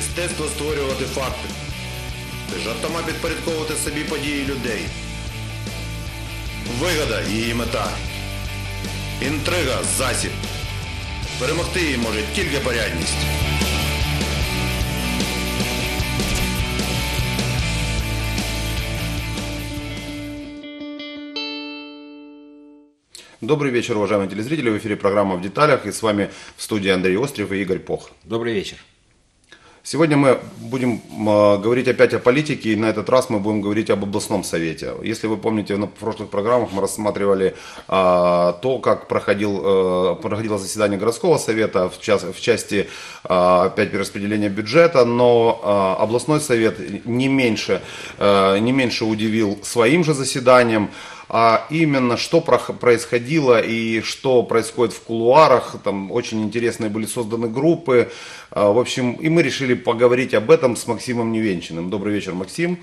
Мистецтво створювати факти. Жартома підпорядковувати собі події людей. Вигода її мета. Інтрига засіб. Перемогти її може тільки порядність. Добрый вечер, уважаемые телезрители. В эфире программа «В деталях» и с вами в студии Андрей Острев и Игорь Пох. Добрый вечер. Сегодня мы будем э, говорить опять о политике, и на этот раз мы будем говорить об областном совете. Если вы помните, на прошлых программах мы рассматривали э, то, как проходил, э, проходило заседание городского совета в, час, в части э, опять перераспределения бюджета, но э, областной совет не меньше, э, не меньше удивил своим же заседанием а именно что происходило и что происходит в кулуарах. Там очень интересные были созданы группы. А, В общем, и мы решили поговорить об этом с Максимом Невенчиным. Добрый вечер, Максим.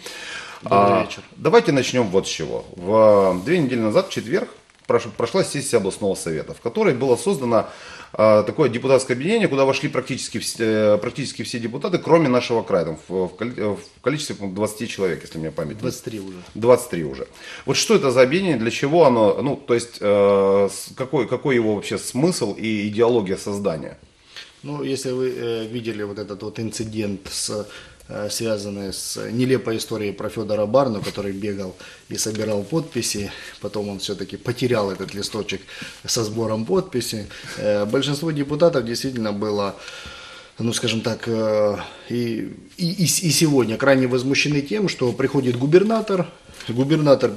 Добрый А, вечер. Давайте начнем вот с чего. В две недели назад, в четверг, прош- прошла сессия областного совета, в которой было создано такое депутатское объединение, куда вошли практически все, э, практически все депутаты, кроме нашего края, там, в, в э, количестве по-моему, 20 человек, если мне память не 23 уже. 23 уже. Вот что это за объединение, для чего оно, ну, то есть, э, какой, какой его вообще смысл и идеология создания? Ну, если вы э, видели вот этот вот инцидент, с, э, связанный с нелепой историей про Федора Барну, который бегал и собирал подписи, потом он все-таки потерял этот листочек со сбором подписи, э, большинство депутатов действительно было ну, скажем так, э, и, и, и сегодня крайне возмущены тем, что приходит губернатор, губернатор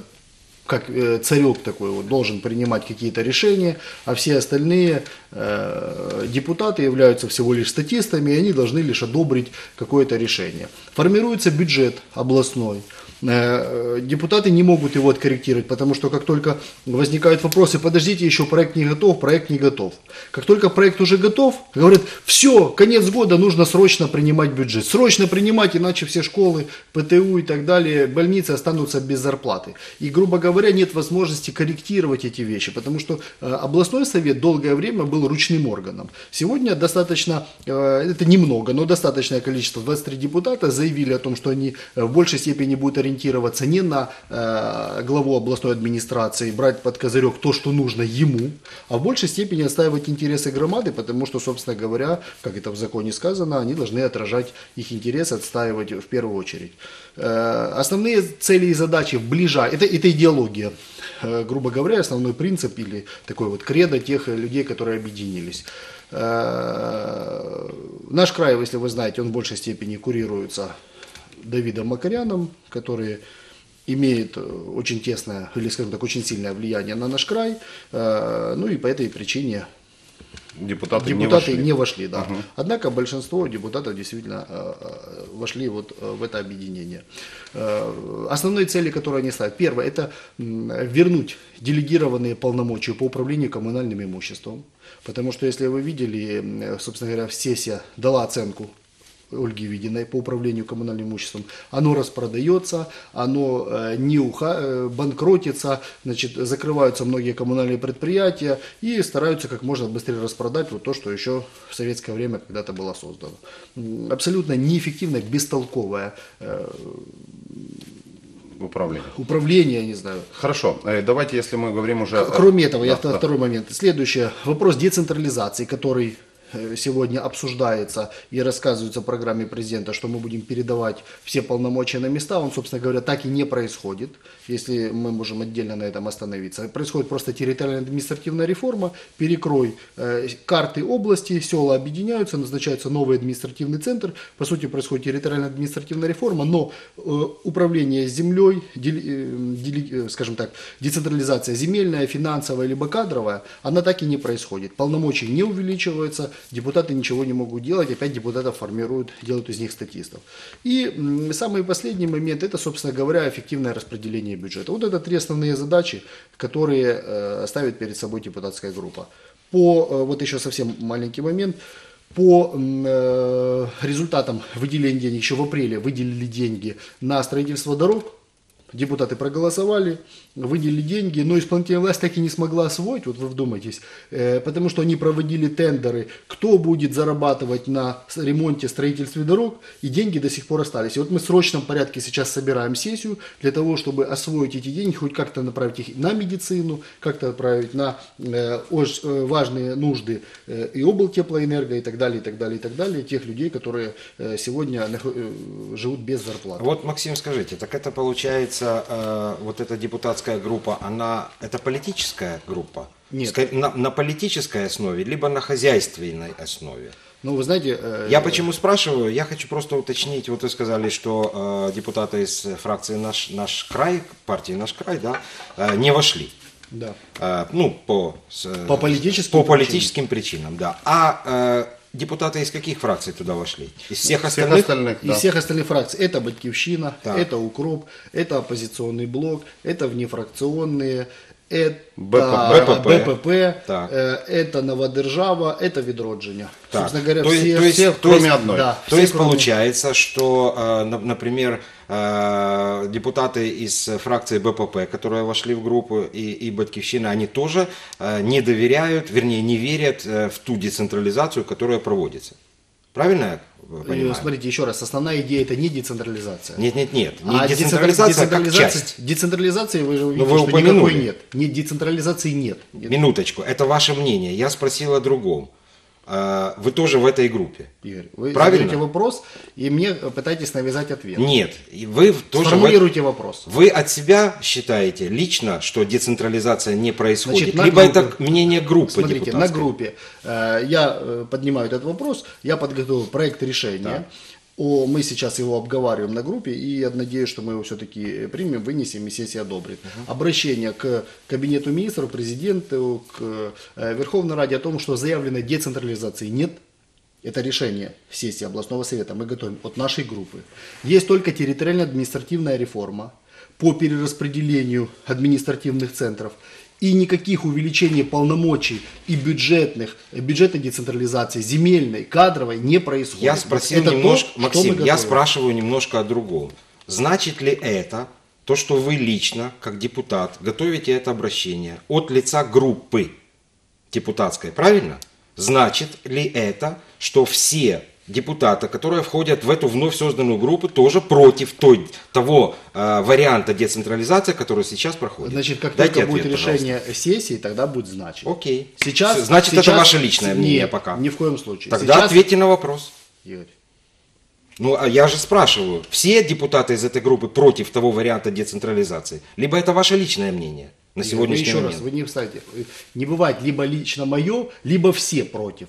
как э, царек такой вот должен принимать какие-то решения, а все остальные э, депутаты являются всего лишь статистами, и они должны лишь одобрить какое-то решение. Формируется бюджет областной. Э, Депутаты не могут его откорректировать, потому что как только возникают вопросы, подождите, еще проект не готов, проект не готов. Как только проект уже готов, говорят, все, конец года, нужно срочно принимать бюджет. Срочно принимать, иначе все школы, ПТУ и так далее, больницы останутся без зарплаты. И, грубо говоря, нет возможности корректировать эти вещи, потому что э, областной совет долгое время был ручным органом. Сегодня достаточно, э, это немного, но достаточное количество, 23 депутата заявили о том, что они в большей степени будут ориентироваться не на э, главу областной администрации, брать под козырек то, что нужно ему, а в большей степени отстаивать интересы громады, потому что, собственно говоря, как это в законе сказано, они должны отражать их интересы, отстаивать в первую очередь. Э, Основные цели и задачи в ближай... это, это идеология, Э, грубо говоря, основной принцип или такой вот кредо тех людей, которые объединились. Э, Наш край, если вы знаете, он в большей степени курируется Давидом Макаряном, который имеет э, очень тесное, или скажем так, очень сильное влияние на наш край. Э, Ну и по этой причине Депутаты, депутаты не не вошли. вошли, да. Однако большинство депутатов действительно э, вошли вот в это объединение. Основные цели, которые они ставят. Первое, это вернуть делегированные полномочия по управлению коммунальным имуществом. Потому что, если вы видели, собственно говоря, сессия дала оценку Ольги Видиной по управлению коммунальным имуществом. Оно распродается, оно э, не уха, э, банкротится, значит, закрываются многие коммунальные предприятия и стараются как можно быстрее распродать вот то, что еще в советское время когда-то было создано. Абсолютно неэффективное, бестолковое э, Управление. управление, я не знаю, Хорошо, давайте, если мы говорим уже... Кроме этого, я Да, втор- да. второй момент. Следующее. Вопрос децентрализации, который сегодня обсуждается и рассказывается в программе президента, что мы будем передавать все полномочия на места, он, собственно говоря, так и не происходит, если мы можем отдельно на этом остановиться. Происходит просто территориальная административная реформа, перекрой э, карты области, села объединяются, назначается новый административный центр, по сути происходит территориальная административная реформа, но э, управление землей, э, э, скажем так, децентрализация земельная, финансовая либо кадровая, она так и не происходит. Полномочия не увеличиваются, депутаты ничего не могут делать, опять депутатов формируют, делают из них статистов. И самый последний момент, это, собственно говоря, эффективное распределение бюджета. Вот это три основные задачи, которые э, ставит перед собой депутатская группа. По, э, вот еще совсем маленький момент, по э, результатам выделения денег, еще в апреле выделили деньги на строительство дорог, депутаты проголосовали, выделили деньги, но исполнительная власть так и не смогла освоить, вот вы вдумайтесь, э, потому что они проводили тендеры, кто будет зарабатывать на ремонте, строительстве дорог, и деньги до сих пор остались. И вот мы в срочном порядке сейчас собираем сессию для того, чтобы освоить эти деньги, хоть как-то направить их на медицину, как-то отправить на э, э, важные нужды и облтеплоэнерго и так далее, и так далее, и так далее, тех людей, которые сегодня живут без зарплаты. Вот, Максим, скажите, так это получается, вот эта депутатская группа, она, это политическая группа? Нет. На, на политической основе, либо на хозяйственной основе? Ну, вы знаете... э, Я почему спрашиваю? Я хочу просто уточнить. Вот вы сказали, что э, депутаты из фракции наш, наш край, партии наш край, да, э, не вошли. Да. Э, ну, по, с- По политическим по причинам. политическим причинам, да. А э, депутаты из каких фракций туда вошли? Из всех Всех остальных? остальных, Из да. всех остальных фракций. Это Батькивщина, Так. это Укроп, это оппозиционный блок, это внефракционные, это БПП. БПП, Так. э, это Новодержава, это Відродження. Так. Собственно говоря, То все, то есть- все, то кроме есть- одной. Да, То есть кроме- получается, что, э, на- например, э, депутаты из фракции БПП, которые вошли в группу, и, и Батькивщина, они тоже э, не доверяют, вернее, не верят э, в ту децентрализацию, которая проводится. Правильно я Э, понимаю? Смотрите, еще раз, основная идея это не децентрализация. Нет, нет, нет. Не А децентрализация, как децентрализация- часть. Децентрализации вы же увидите, вы что никакой нет. Нет, децентрализации нет. Минуточку, это ваше мнение. Я спросил о другом. Э, Вы тоже в этой группе? Игорь, вы Правильно? задаете вопрос и мне пытаетесь навязать ответ. Нет. Вы в- тоже в Сформулируйте вопрос. Вы от себя считаете лично, что децентрализация не происходит? Значит, на Либо это группе. мнение группы Смотрите, на группе э, я э, поднимаю этот вопрос, я подготовил проект решения. О, мы сейчас его обговариваем на группе, и я надеюсь, что мы его все-таки примем, вынесем, и сессия одобрит. Обращение к Кабинету министров, президенту, к э, Верховной Раде о том, что заявленной децентрализации нет. Это решение сессии областного совета мы готовим от нашей группы. Есть только территориально-административная реформа по перераспределению административных центров и никаких увеличений полномочий и бюджетных, бюджетной децентрализации, земельной, кадровой не происходит. Я спросил Это то, немножко, что Максим, я спрашиваю немножко о другом. Значит ли это, то, что вы лично, как депутат, готовите это обращение от лица группы депутатской, правильно? Значит ли это, что все депутаты, которые входят в эту вновь созданную группу, тоже против той, того э, варианта децентрализации, который сейчас проходит? Значит, как Дайте только будет ответ, пожалуйста. решение сессии, тогда будет значить. Окей. Сейчас, Значит, это сейчас- ваше личное мнение Нет, пока. ни в коем случае. Тогда Сейчас- ответьте на вопрос. Игорь, Ну, а я же спрашиваю, все депутаты из этой группы против того варианта децентрализации? Либо это ваше личное мнение на сегодняшний еще момент? раз, вы не вставите. Не бывает либо лично мое, либо все против.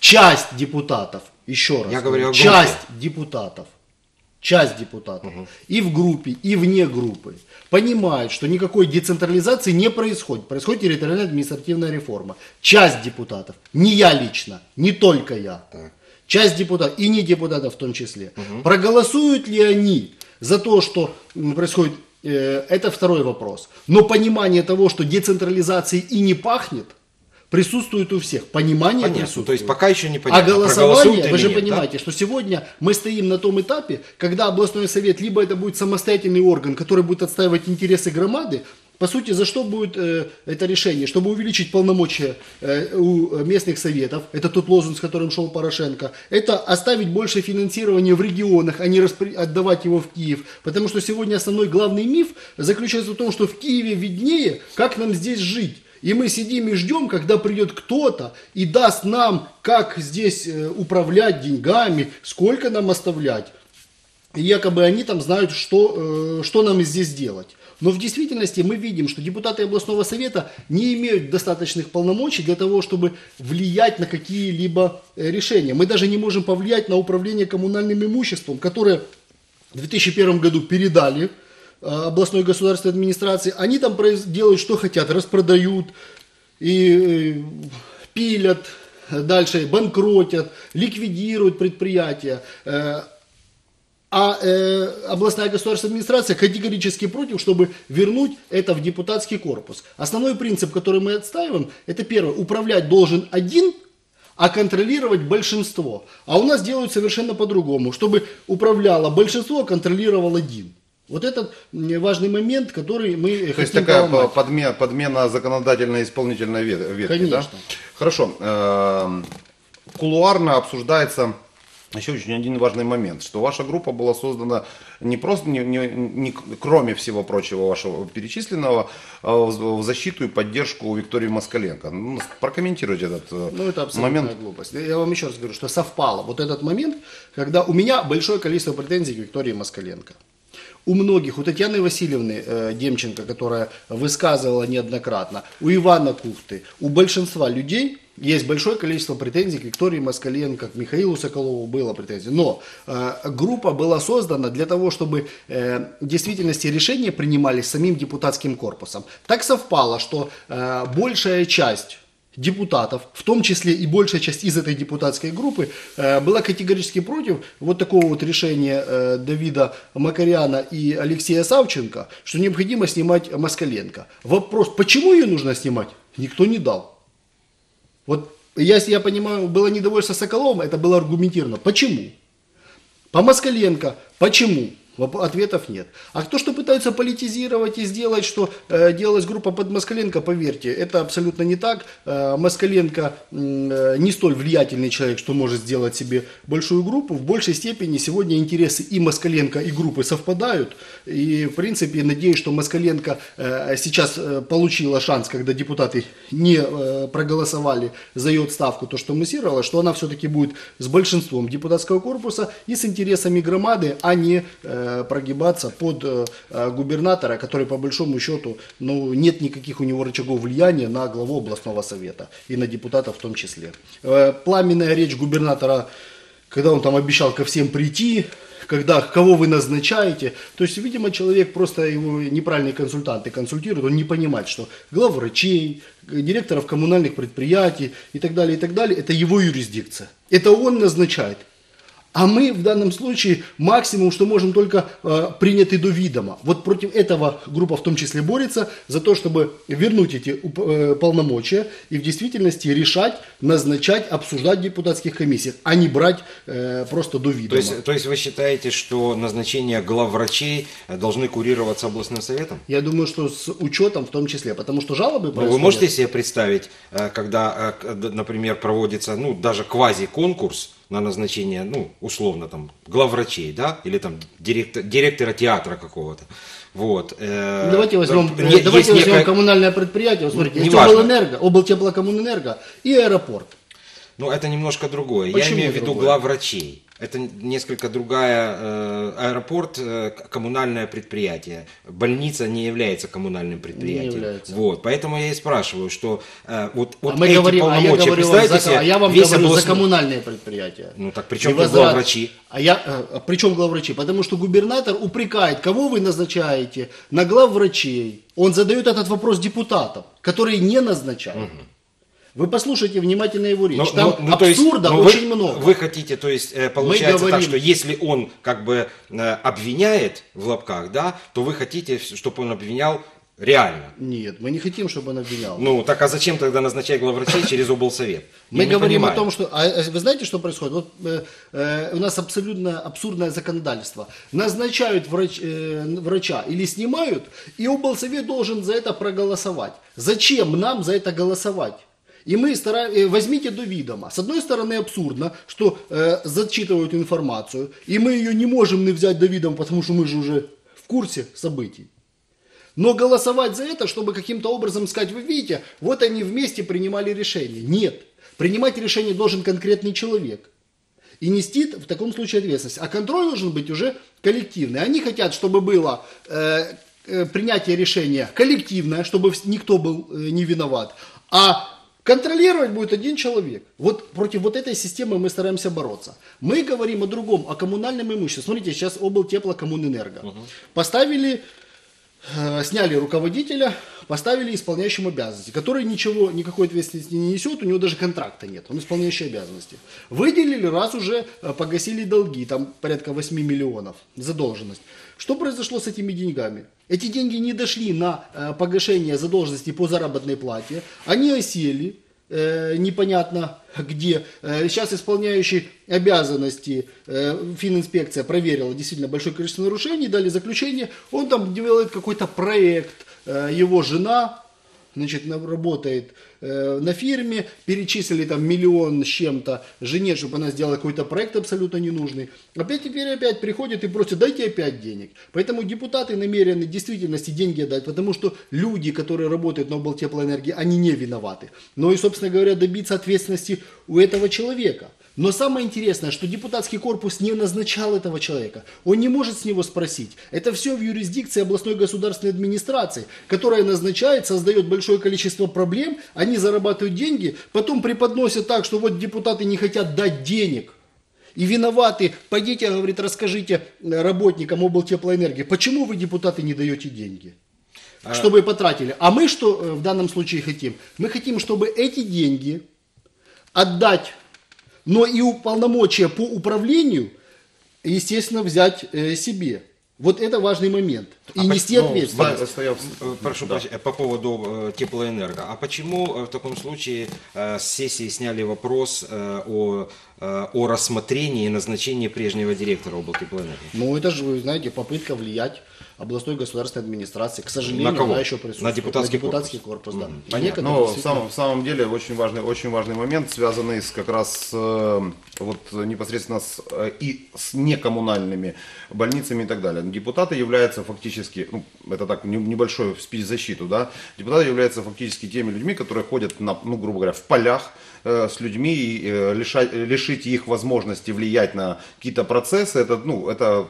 Часть депутатов, еще раз, Я говорю часть депутатов, часть депутатов и в группе, и вне группы понимают, что никакой децентрализации не происходит. Происходит территориально-административная реформа. Часть депутатов, не я лично, не только я, часть депутатов, и не депутатов в том числе, проголосуют ли они за то, что происходит, э, это второй вопрос. Но понимание того, что децентрализацией и не пахнет, присутствует у всех. Понимание Понятно. присутствует. То есть пока еще не А понятно, голосование, проголосуют вы же нет, да? понимаете, что сегодня мы стоим на том этапе, когда областной совет, либо это будет самостоятельный орган, который будет отстаивать интересы громады, по сути, за что будет э, это решение? Чтобы увеличить полномочия э, у местных советов, это тот лозунг, с которым шел Порошенко, это оставить больше финансирования в регионах, а не распри- отдавать его в Киев. Потому что сегодня основной главный миф заключается в том, что в Киеве виднее, как нам здесь жить. И мы сидим и ждем, когда придет кто-то и даст нам, как здесь э, управлять деньгами, сколько нам оставлять. И якобы они там знают, что, э, что нам здесь делать. Но в действительности мы видим, что депутаты областного совета не имеют достаточных полномочий для того, чтобы влиять на какие-либо э, решения. Мы даже не можем повлиять на управление коммунальным имуществом, которое в 2001 году передали областной государственной администрации. Они там делают, что хотят, распродают и э, пилят, дальше банкротят, ликвидируют предприятия. Э, а э, областная государственная администрация категорически против, чтобы вернуть это в депутатский корпус. Основной принцип, который мы отстаиваем, это первое, управлять должен один, а контролировать большинство. А у нас делают совершенно по-другому, чтобы управляло большинство, а контролировал один. Вот этот важный момент, который мы То есть хотим такая поломать. подмена, подмена и исполнительной ве- ветки, да? Конечно. Хорошо. эм, Кулуарно обсуждается еще очень один важный момент, что ваша группа была создана не просто, не, не- не кроме всего прочего вашего перечисленного, а в в защиту и поддержку Виктории Москаленко. Ну, прокомментируйте этот э, Ну, это абсолютная момент. глупость. Я вам еще раз говорю, что совпало вот этот момент, когда у меня большое количество претензий к Виктории Москаленко. У многих, у Татьяны Васильевны э, Демченко, которая высказывала неоднократно, у Ивана Кухты, у большинства людей есть большое количество претензий к Виктории Москаленко, к Михаилу Соколову было претензий. Но э, группа была создана для того, чтобы э, в действительности решения принимались самим депутатским корпусом. Так совпало, что э, большая часть депутатов, в том числе и большая часть из этой депутатской группы, э, была категорически против вот такого вот решения э, Давида Макаряна и Алексея Савченко, что необходимо снимать Москаленко. Вопрос, почему ее нужно снимать, никто не дал. Вот если я понимаю, было недовольство Соколовым, это было аргументировано. Почему? По Москаленко. Почему? Ответов нет. А кто что пытается политизировать и сделать, что э, делалась группа под Москаленко, поверьте, это абсолютно не так. Э, Москаленко э, не столь влиятельный человек, что может сделать себе большую группу. В большей степени сегодня интересы и Москаленко, и группы совпадают. И, в принципе, надеюсь, что Москаленко э, сейчас э, получила шанс, когда депутаты не э, проголосовали за ее отставку, то, что муссировала, что она все-таки будет с большинством депутатского корпуса и с интересами громады, а не э, прогибаться под э, э, губернатора, который по большому счету, ну, нет никаких у него рычагов влияния на главу областного совета и на депутатов в том числе. Э, пламенная речь губернатора, когда он там обещал ко всем прийти, когда кого вы назначаете. То есть, видимо, человек просто его неправильные консультанты консультируют, он не понимает, что главврачей, директоров коммунальных предприятий и так далее, и так далее, это его юрисдикция. Это он назначает. А мы в данном случае максимум, что можем только э, принятый до видома. Вот против этого группа в том числе борется за то, чтобы вернуть эти э, полномочия и в действительности решать, назначать, обсуждать в депутатских комиссиях, а не брать э, просто до То видома. есть, то есть вы считаете, что назначение главврачей должны курироваться областным советом? Я думаю, что с учетом в том числе, потому что жалобы Ну, вы можете себе представить, э, когда, э, например, проводится, ну, даже квази-конкурс на назначение, ну, условно, там, главврачей, да, или там директор, директора театра какого-то, вот. э, Давайте возьмем, э, не- давайте возьмем некая- коммунальное предприятие. Вот смотрите, есть облэнерго, облтеплокоммунэнерго и аэропорт. Ну, это немножко другое. Я Почему имею в виду главврачей. Это несколько другая э, аэропорт, э, коммунальное предприятие. Больница не является коммунальным предприятием. является. Вот, поэтому я и спрашиваю, что э, вот, вот а мы эти говорим, а я полномочия, говорю вам представьте за, себе, а я вам весь говорю за областной- коммунальные предприятия. Ну, так при чем И тут возврат- главврачи? А я, э, при чем главврачи? Потому что губернатор упрекает, кого вы назначаете на главврачей. Он задает этот вопрос депутатам, которые не назначают. Вы послушайте внимательно его речь. Ну, Там ну, ну, то есть, абсурда ну, вы- очень много. Вы хотите, то есть, э, получается говорим- так, что если он как бы э, обвиняет в лапках, да, то вы хотите, чтобы он обвинял реально. Нет, мы не хотим, чтобы он обвинял. Ну, так а зачем тогда назначать главврачей через облсовет? Мы говорим о том, что... А, а вы знаете, что происходит? Вот э, э, у нас абсолютно абсурдное законодательство. Назначают врач, э, врача или снимают, и облсовет должен за это проголосовать. Зачем нам за это голосовать? И мы стараемся, возьмите до видома. С одной стороны абсурдно, что э, зачитывают информацию, и мы ее не можем не взять до видома, потому что мы же уже в курсе событий. Но голосовать за это, чтобы каким-то образом сказать, вы видите, вот они вместе принимали решение. Нет. Принимать решение должен конкретный человек. И нести в таком случае ответственность. А контроль должен быть уже коллективный. Они хотят, чтобы было э, э, принятие решения коллективное, чтобы никто был э, не виноват. А контролировать будет один человек. Вот против вот этой системы мы стараемся бороться. Мы говорим о другом, о коммунальном имуществе. Смотрите, сейчас облтеплокоммунэнерго. Поставили э, сняли руководителя, поставили исполняющим обязанности, который ничего, никакой ответственности не несет, у него даже контракта нет, он исполняющий обязанности. Выделили, раз уже э, погасили долги, там порядка 8 миллионов задолженность. Что произошло с этими деньгами? Эти деньги не дошли на э, погашение задолженности по заработной плате, они осели, э, непонятно где. Э, сейчас исполняющий обязанности э, фининспекция проверила действительно большое количество нарушений, дали заключение. Он там делает какой-то проект, э, его жена значит, на- работает э, на фирме, перечислили там миллион с чем-то жене, чтобы она сделала какой-то проект абсолютно ненужный. Опять теперь опять приходят и просят, дайте опять денег. Поэтому депутаты намерены в действительности деньги отдать, потому что люди, которые работают на облтеплоэнергии, они не виноваты. Но и, собственно говоря, добиться ответственности у этого человека. Но самое интересное, что депутатский корпус не назначал этого человека. Он не может с него спросить. Это все в юрисдикции областной государственной администрации, которая назначает, создает большое количество проблем, они зарабатывают деньги, потом преподносят так, что вот депутаты не хотят дать денег. И виноваты, пойдите, говорит, расскажите э, работникам облтеплоэнергии, почему вы, депутаты, не даете деньги? Чтобы потратили. А мы что э, в данном случае хотим? Мы хотим, чтобы эти деньги отдать, но и полномочия по управлению, естественно, взять э, себе. Вот это важный момент. И А нести поч- ну, ответственность. Стояв- Э, Прошу прощения, по поводу э, теплоэнерго. А почему в таком случае с сессии сняли вопрос о, о рассмотрении и назначении прежнего директора облтеплоэнерго? Ну, это же, вы знаете, попытка влиять областной государственной администрации. К сожалению, На кого? она еще присутствует. На депутатский депутатский корпус. да. И понятно. Но в самом, в самом деле очень важный, очень важный момент, связанный с как раз э, вот непосредственно с, э, и с некоммунальными больницами и так далее. Депутаты являются фактически, ну, это так, не- небольшой спич в защиту, да, депутаты являются фактически теми людьми, которые ходят, на, ну, грубо говоря, в полях э, с людьми и э, лишать, лишить их возможности влиять на какие-то процессы, это, ну, это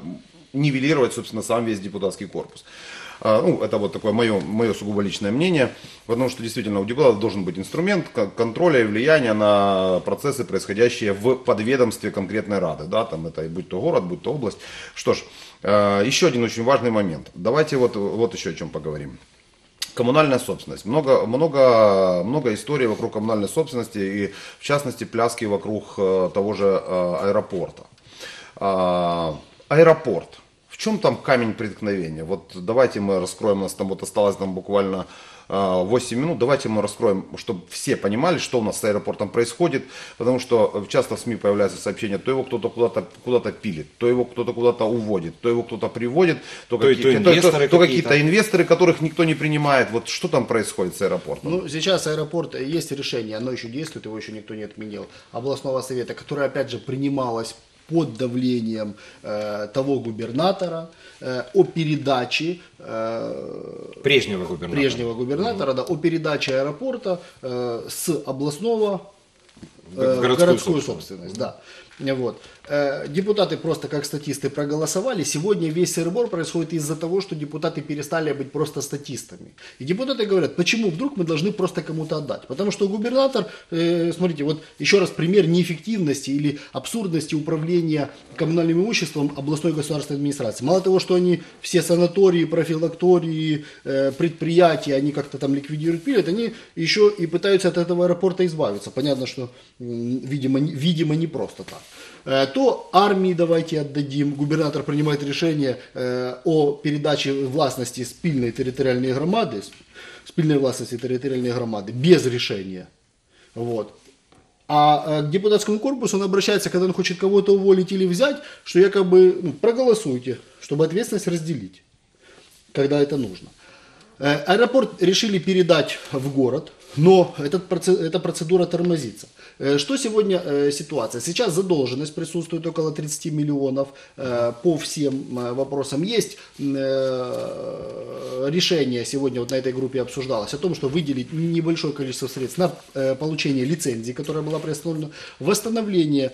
нивелировать, собственно, сам весь депутатский корпус. А, Ну, это вот такое мое, мое сугубо личное мнение, потому что действительно у депутатов должен быть инструмент кон- контроля и влияния на процессы, происходящие в подведомстве конкретной рады, да, там это и будь то город, будь то область. Что ж, э, еще один очень важный момент. Давайте вот, вот еще о чем поговорим. Коммунальная собственность. Много, много, много историй вокруг коммунальной собственности и, в частности, пляски вокруг э, того же э, аэропорта. А, аэропорт. В чем там камень преткновения? Вот давайте мы раскроем, у нас там вот осталось там буквально а, 8 минут, давайте мы раскроем, чтобы все понимали, что у нас с аэропортом происходит, потому что часто в СМИ появляются сообщения, то его кто-то куда-то куда пилит, то его кто-то куда-то уводит, то его кто-то приводит, то, То какие- то инвесторы то какие-то. какие-то инвесторы, которых никто не принимает. Вот что там происходит с аэропортом? Ну, сейчас аэропорт, э, есть решение, оно еще действует, его еще никто не отменил, областного совета, которое, опять же, принималось под давлением э, того губернатора э, о передаче э, Прежнего губернатора. прежнего губернатора, да, о передаче аэропорта э, с областного В э, в городскую городскую, собственность. собственность. Да. Вот. Э, Депутаты просто как статисты проголосовали. Сегодня весь сырбор происходит из-за того, что депутаты перестали быть просто статистами. И депутаты говорят, почему вдруг мы должны просто кому-то отдать? Потому что губернатор, э, смотрите, вот еще раз пример неэффективности или абсурдности управления коммунальным имуществом областной государственной администрации. Мало того, что они все санатории, профилактории, э, предприятия, они как-то там ликвидируют, пилят, они еще и пытаются от этого аэропорта избавиться. Понятно, что, видимо, видимо, не просто так. Э, То армии давайте отдадим. Губернатор принимает решение э, о передаче властности спільної територіальної громади, спільної власності територіальної громади без решения. Вот. А э, к депутатскому корпусу он обращается, когда он хочет кого-то уволить или взять, что якобы ну, проголосуйте, чтобы ответственность разделить, когда это нужно. Э, Аэропорт решили передать в город, но этот эта процедура тормозится. Э, Что сегодня э, ситуация? Сейчас задолженность присутствует около 30 миллионов э, по всем вопросам. Есть решение, сегодня вот на этой группе обсуждалось, о том, что выделить небольшое количество средств на получение лицензии, которая была приостановлена, восстановление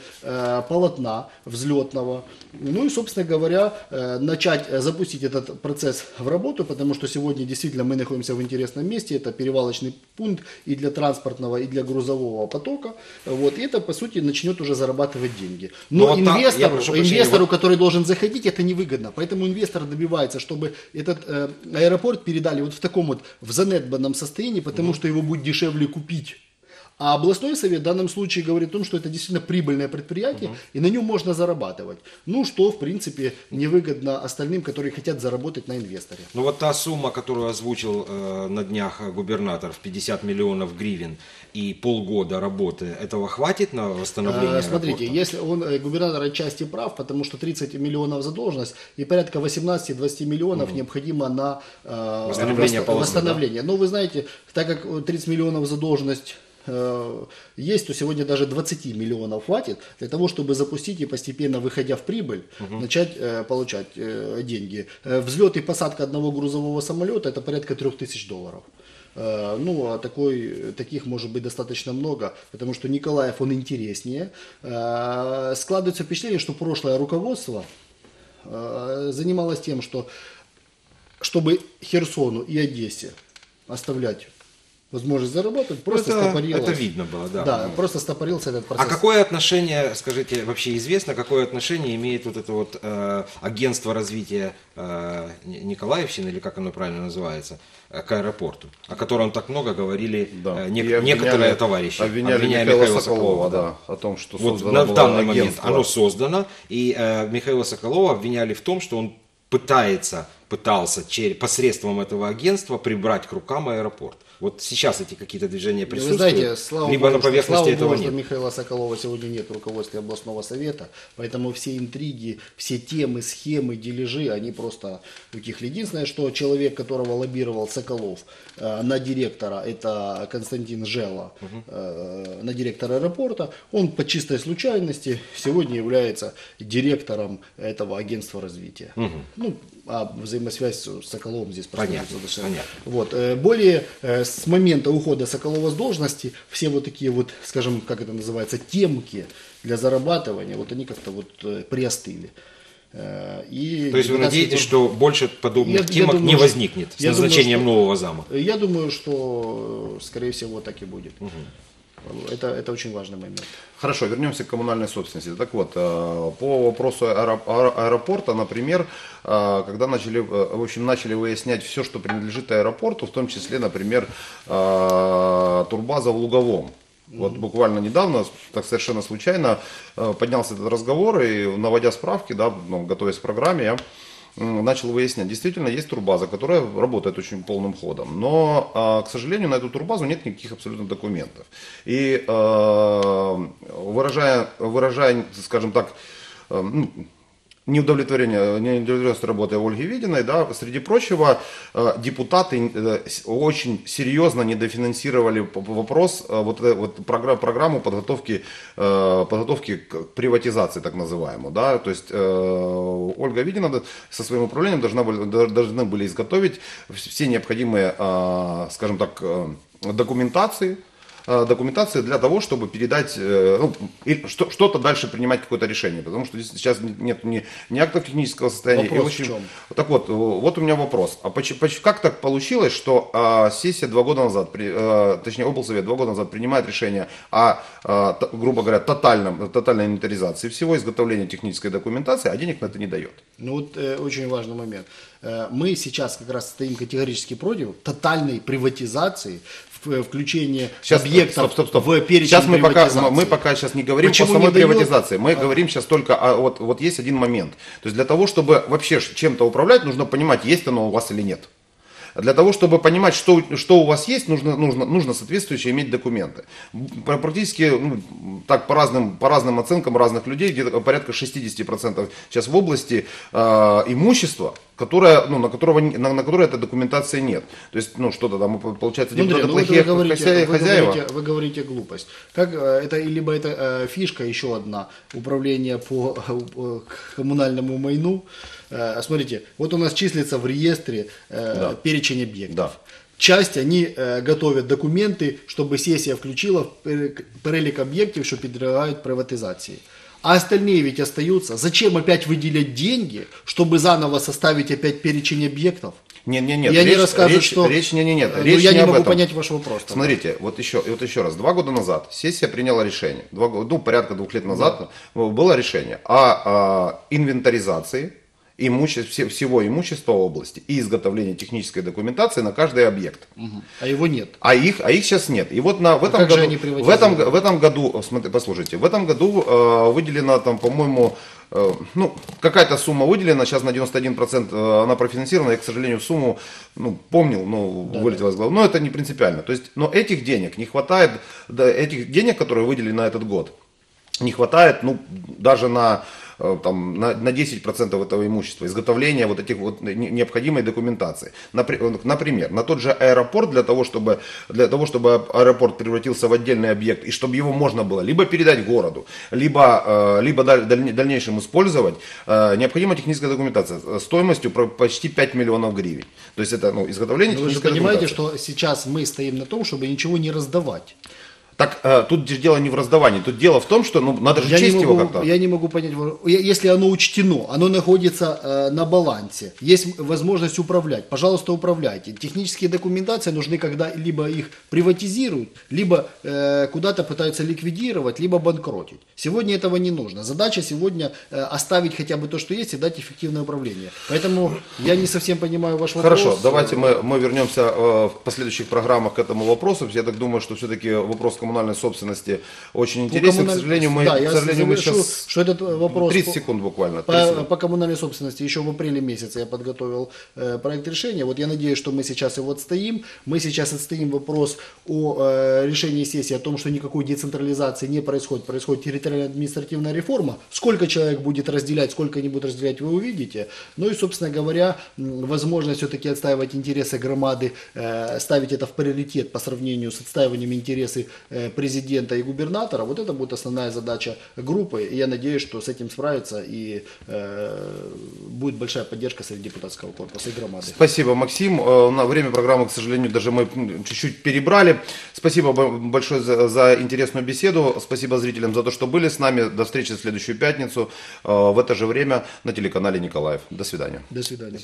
полотна взлетного, ну и, собственно говоря, начать запустить этот процесс в работу, потому что сегодня действительно мы находимся в интересном месте, это перевалочный пункт и для транспортного, и для грузового потока, вот, и это, по сути, начнет уже зарабатывать деньги. Но вот я инвестору, прошу прощения, инвестору который должен заходить, это невыгодно, поэтому инвестор добивается, чтобы этот э, аэропорт передали вот в таком вот в занедбанном состоянии, потому что его будет дешевле купить. А областной совет в данном случае говорит о том, что это действительно прибыльное предприятие, и на нем можно зарабатывать. Ну, что, в принципе, невыгодно остальным, которые хотят заработать на инвесторе. Ну вот та сумма, которую озвучил э, на днях губернатор в 50 миллионов гривен и полгода работы, этого хватит на восстановление А, Смотрите, аэропорта? если он, э, губернатор отчасти прав, потому что 30 миллионов задолженность и порядка 18-20 миллионов необходимо на э, Восстановление восст- полосы, восстановление. Но вы знаете, так как э, 30 миллионов задолженность э, есть, то сегодня даже 20 миллионов хватит для того, чтобы запустить и постепенно, выходя в прибыль, начать э, получать э, деньги. Э, взлет и посадка одного грузового самолета это порядка 3000 долларов. Э, Ну, а такой, таких может быть достаточно много, потому что Николаев, он интереснее. Э, Складывается впечатление, что прошлое руководство э, занималось тем, что чтобы Херсону и Одессе оставлять возможность заработать, просто это- стопорилось. это видно было, да. Да, просто стопорился этот А процесс. какое отношение, скажите, вообще известно, какое отношение имеет вот это вот э, агентство развития э, Ни- Николаевщины, или как оно правильно называется, э, к аэропорту, о котором так много говорили Да. э, нек- И обвиняли- некоторые товарищи, Обвиняли обвиняя Михаила, Михаила Соколова, да, о том, что Вот создано на- в данный момент оно создано, и э, Михаила Соколова обвиняли в том, что он пытается, пытался чер- посредством этого агентства прибрать к рукам аэропорт. Вот сейчас эти какие-то движения Вы присутствуют, знаете, слава либо богу, на что- поверхности слава этого богу, что нет. Михаила Соколова сегодня нет в руководстве областного совета, поэтому все интриги, все темы, схемы, дележи, они просто утихли. Единственное, что человек, которого лоббировал Соколов э, на директора, это Константин Жела, э, на директора аэропорта, он по чистой случайности сегодня является директором этого агентства развития. Ну, а взаимосвязь с Соколовым здесь Понятно, понятно. Вот. э, Более э, с момента ухода Соколова с должности все вот такие вот, скажем, как это называется, темки для зарабатывания, вот они как-то вот э, приостыли. Э, И То есть вы надеетесь, корпус- что больше подобных Я- я темок думаю, не возникнет с я думаю, назначением что- нового зама? Я думаю, что, э, скорее всего, так и будет. Это, это очень важный момент. Хорошо, вернемся к коммунальной собственности. Так вот, э, по вопросу аэро- аэро- аэропорта, например, э, когда начали, э, в общем, начали выяснять все, что принадлежит аэропорту, в том числе, например, турбаза в Луговом. Вот буквально недавно, так совершенно случайно, поднялся этот разговор, и наводя справки, да, ну, готовясь к программе, я начал выяснять, действительно есть турбаза, которая работает очень полным ходом, но, а, к сожалению, на эту турбазу нет никаких абсолютно документов. И э, выражая, выражая, скажем так, э, ну, неудовлетворение, неудовлетворенность работой Ольги Видиной, да, среди прочего, э, депутаты э, очень серьезно недофинансировали вопрос, э, вот, вот програ- программу подготовки, подготовки к приватизации, так называемую, да, то есть Ольга Видина со своим управлением должна были, должны были изготовить все необходимые, скажем так, документации, документации для того, чтобы передать, э, ну, что-то дальше принимать какое-то решение, потому что здесь сейчас нет ни, ни актов технического состояния. Вопрос и в очень- чем? Так вот, э, вот у меня вопрос. А поч- поч- как так получилось, что а, сессия два года назад, при- э, точнее облсовет два года назад принимает решение о, а, т- грубо говоря, тотальном, тотальной инвентаризации всего, изготовления технической документации, а денег на это не дает? Ну вот э, очень важный момент. Э, мы сейчас как раз стоим категорически против тотальной приватизации, в- э, включения объектов стоп, стоп, стоп. в перечень Сейчас мы пока, мы пока сейчас не говорим Почему о самой приватизации. Мы говорим сейчас только о, вот, вот есть один момент. То есть для того, чтобы вообще чем-то управлять, нужно понимать, есть оно у вас или нет. Для того, чтобы понимать, что, что у вас есть, нужно, нужно, нужно соответствующие иметь документы. Пр- Практически, ну, так по разным, по разным оценкам разных людей, где-то порядка 60% сейчас в области э, имущества, которое, ну, на, которого, на, на которое этой документации нет. То есть, ну, что-то там, получается, Ну, Андрей, ну, плохие вы говорите, хозяи- вы хозяева. говорите- вы говорите глупость. Как э, это либо это э, фишка еще одна управление по э, к коммунальному майну. Э, Смотрите, вот у нас числится в реестре э, перечень объектов. Да. Часть они э, готовят документы, чтобы сессия включила пере- перелік объектов, что підлягають приватизации. А остальные ведь остаются. Зачем опять выделять деньги, чтобы заново составить опять перечень объектов? Нет, нет, нет. И они речь, расскажут, речь, что... речь, не, не, нет, Ну, речь я не, об могу этом. понять ваш вопрос. тогда. Смотрите, вот еще, вот еще раз. Два года назад сессия приняла решение. Два, ну, порядка двух лет назад было решение о, а, инвентаризации имуще- все- всего имущества области и изготовление технической документации на каждый объект. А его нет. А их, а их сейчас нет. И вот на, в этом как же году, в этом, в этом году, смотри, послушайте, в этом году э, выделено там, по-моему, э, ну, какая-то сумма выделена, сейчас на 91% э, она профинансирована, я, к сожалению, сумму, ну, помнил, но вылетела из головы, но это не принципиально. То есть, но этих денег не хватает, да, этих денег, которые выделили на этот год, не хватает, ну, даже на э, там, на, на 10% этого имущества, изготовления вот этих вот не- необходимой документации. Напри- Например, на тот же аэропорт, для того, чтобы, для того, чтобы аэропорт превратился в отдельный объект, и чтобы его можно было либо передать городу, либо, э, либо даль- дальне- дальнейшем использовать, э, необходима техническая документация э, стоимостью почти 5 миллионов гривен. То есть это ну, изготовление Но вы же понимаете, что сейчас мы стоим на том, чтобы ничего не раздавать. Так э, тут дело не в раздаvanии, тут дело в том, что ну, надо же Я честь его могу, как-то. я не могу понять, если оно учтено, оно находится э, на балансе, есть возможность управлять, пожалуйста, управляйте. Технические документации нужны, когда либо их приватизируют, либо э, куда-то пытаются ликвидировать, либо банкротить. Сегодня этого не нужно. Задача сегодня э, оставить хотя бы то, что есть, и дать эффективное управление. Поэтому я не совсем понимаю ваш вопрос. Хорошо, давайте мы, мы вернемся э, в последующих программах к этому вопросу. Я так думаю, что все-таки вопрос коммунальной собственности очень Ну, интересен. К коммуналь- сожалению, мы, да, к сожалению, мы сейчас... что этот э, вопрос 30 по- секунд буквально. 30 По, секунд. по коммунальной собственности еще в апреле месяце я подготовил э, проект решения. Вот я надеюсь, что мы сейчас его отстоим. Мы сейчас отстоим вопрос о э, решении сессии, о том, что никакой децентрализации не происходит. Происходит территориально-административная реформа. Сколько человек будет разделять, сколько не будет разделять, вы увидите. Ну и, собственно говоря, возможность все-таки отстаивать интересы громады, э, ставить это в приоритет по сравнению с отстаиванием интересы э, президента и губернатора. Вот это будет основная задача группы. И я надеюсь, что с этим справится и э, будет большая поддержка среди депутатского корпуса и громады. Спасибо, Максим. Э, На время программы, к сожалению, даже мы чуть-чуть перебрали. Спасибо бо- большое за, за интересную беседу. Спасибо зрителям за то, что были с нами. До встречи в следующую пятницу э, в это же время на телеканале Николаев. До свидания. До свидания.